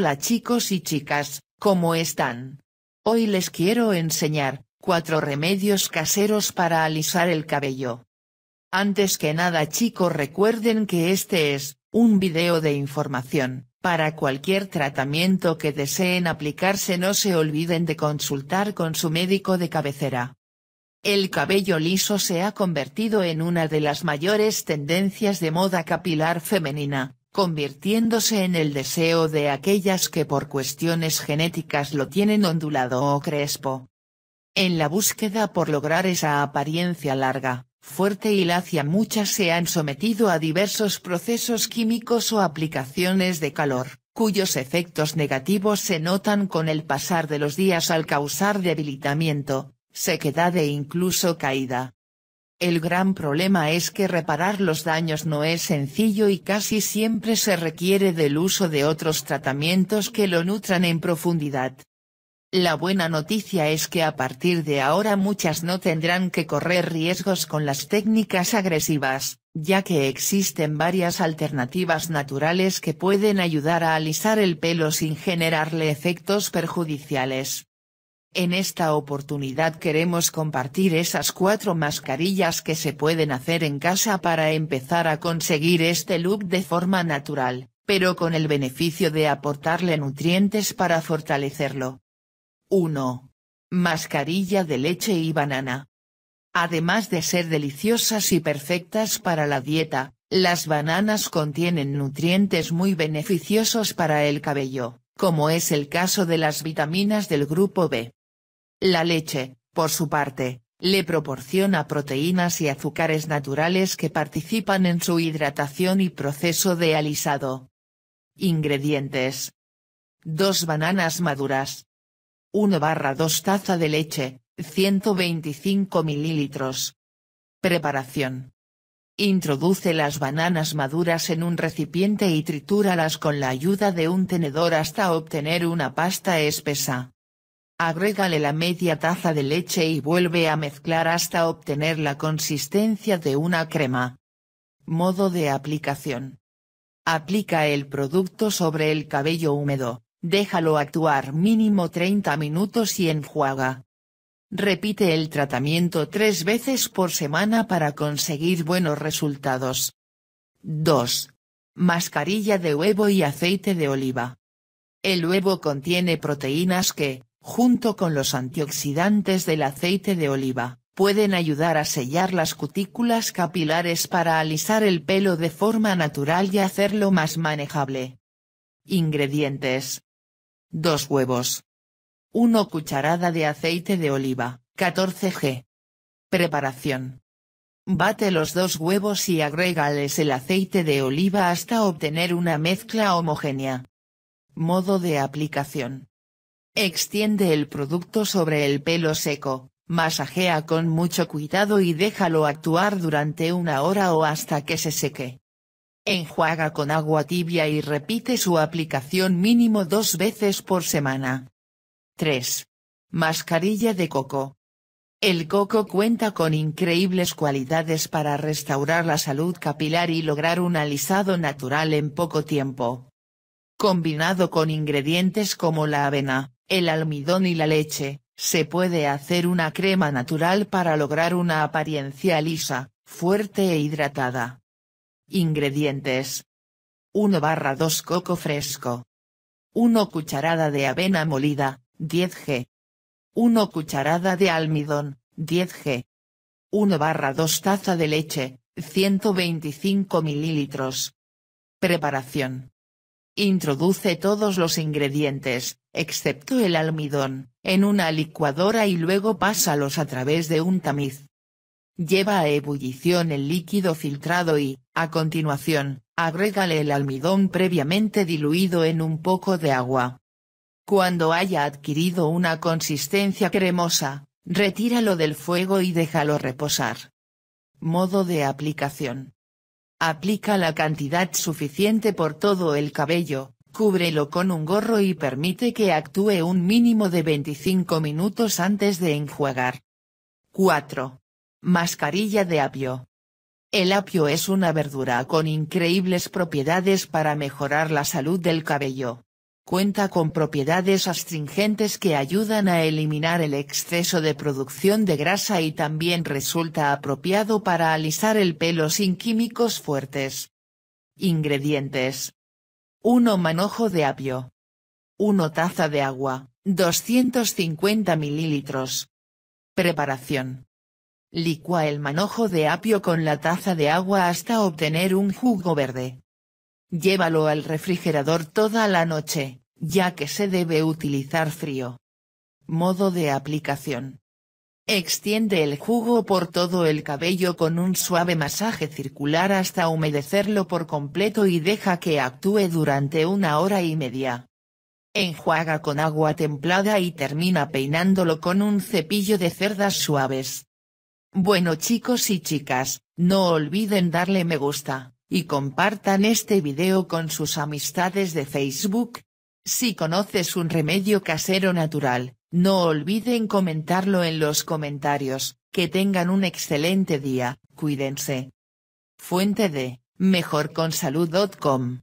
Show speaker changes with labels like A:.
A: Hola chicos y chicas, ¿cómo están? Hoy les quiero enseñar, 4 remedios caseros para alisar el cabello. Antes que nada chicos recuerden que este es, un video de información, para cualquier tratamiento que deseen aplicarse no se olviden de consultar con su médico de cabecera. El cabello liso se ha convertido en una de las mayores tendencias de moda capilar femenina, convirtiéndose en el deseo de aquellas que por cuestiones genéticas lo tienen ondulado o crespo. En la búsqueda por lograr esa apariencia larga, fuerte y lacia muchas se han sometido a diversos procesos químicos o aplicaciones de calor, cuyos efectos negativos se notan con el pasar de los días al causar debilitamiento, sequedad e incluso caída. El gran problema es que reparar los daños no es sencillo y casi siempre se requiere del uso de otros tratamientos que lo nutran en profundidad. La buena noticia es que a partir de ahora muchas no tendrán que correr riesgos con las técnicas agresivas, ya que existen varias alternativas naturales que pueden ayudar a alisar el pelo sin generarle efectos perjudiciales. En esta oportunidad queremos compartir esas cuatro mascarillas que se pueden hacer en casa para empezar a conseguir este look de forma natural, pero con el beneficio de aportarle nutrientes para fortalecerlo. 1. Mascarilla de leche y banana. Además de ser deliciosas y perfectas para la dieta, las bananas contienen nutrientes muy beneficiosos para el cabello, como es el caso de las vitaminas del grupo B. La leche, por su parte, le proporciona proteínas y azúcares naturales que participan en su hidratación y proceso de alisado. Ingredientes. 2 bananas maduras. 1 barra 2 taza de leche, 125 mililitros. Preparación. Introduce las bananas maduras en un recipiente y tritúralas con la ayuda de un tenedor hasta obtener una pasta espesa. Agrégale la media taza de leche y vuelve a mezclar hasta obtener la consistencia de una crema. Modo de aplicación. Aplica el producto sobre el cabello húmedo, déjalo actuar mínimo 30 minutos y enjuaga. Repite el tratamiento tres veces por semana para conseguir buenos resultados. 2. Mascarilla de huevo y aceite de oliva. El huevo contiene proteínas que, junto con los antioxidantes del aceite de oliva, pueden ayudar a sellar las cutículas capilares para alisar el pelo de forma natural y hacerlo más manejable. Ingredientes. 2 huevos. 1 cucharada de aceite de oliva, 14 g. Preparación. Bate los dos huevos y agrégales el aceite de oliva hasta obtener una mezcla homogénea. Modo de aplicación. Extiende el producto sobre el pelo seco, masajea con mucho cuidado y déjalo actuar durante una hora o hasta que se seque. Enjuaga con agua tibia y repite su aplicación mínimo dos veces por semana. 3. Mascarilla de coco. El coco cuenta con increíbles cualidades para restaurar la salud capilar y lograr un alisado natural en poco tiempo. Combinado con ingredientes como la avena, el almidón y la leche, se puede hacer una crema natural para lograr una apariencia lisa, fuerte e hidratada. Ingredientes. 1 barra 2 coco fresco. 1 cucharada de avena molida, 10 g. 1 cucharada de almidón, 10 g. 1 barra 2 taza de leche, 125 mililitros. Preparación. Introduce todos los ingredientes, excepto el almidón, en una licuadora y luego pásalos a través de un tamiz. Lleva a ebullición el líquido filtrado y, a continuación, agrégale el almidón previamente diluido en un poco de agua. Cuando haya adquirido una consistencia cremosa, retíralo del fuego y déjalo reposar. Modo de aplicación. Aplica la cantidad suficiente por todo el cabello, cúbrelo con un gorro y permite que actúe un mínimo de 25 minutos antes de enjuagar. 4. Mascarilla de apio. El apio es una verdura con increíbles propiedades para mejorar la salud del cabello. Cuenta con propiedades astringentes que ayudan a eliminar el exceso de producción de grasa y también resulta apropiado para alisar el pelo sin químicos fuertes. Ingredientes. 1 manojo de apio. 1 taza de agua, 250 mililitros. Preparación. Licúa el manojo de apio con la taza de agua hasta obtener un jugo verde. Llévalo al refrigerador toda la noche, ya que se debe utilizar frío. Modo de aplicación. Extiende el jugo por todo el cabello con un suave masaje circular hasta humedecerlo por completo y deja que actúe durante una hora y media. Enjuaga con agua templada y termina peinándolo con un cepillo de cerdas suaves. Bueno chicos y chicas, no olviden darle me gusta, y compartan este video con sus amistades de Facebook. Si conoces un remedio casero natural, no olviden comentarlo en los comentarios, que tengan un excelente día, cuídense. Fuente de, mejorconsalud.com